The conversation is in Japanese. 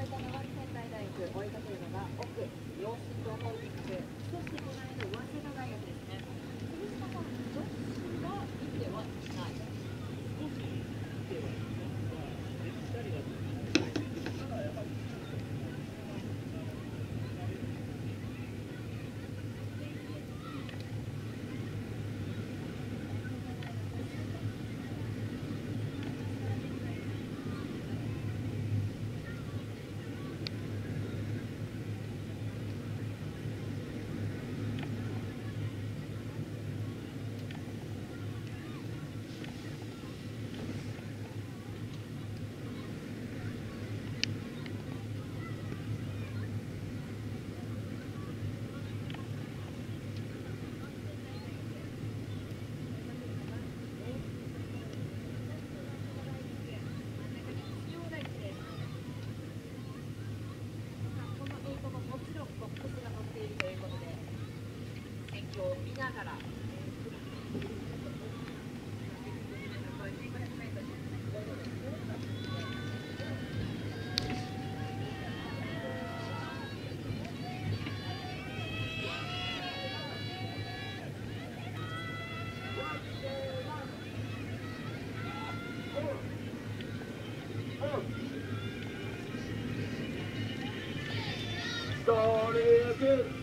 れた県内大学、追いかけるのが奥、陽心情報育中、そして隣の早稲田大学ですね。Story again.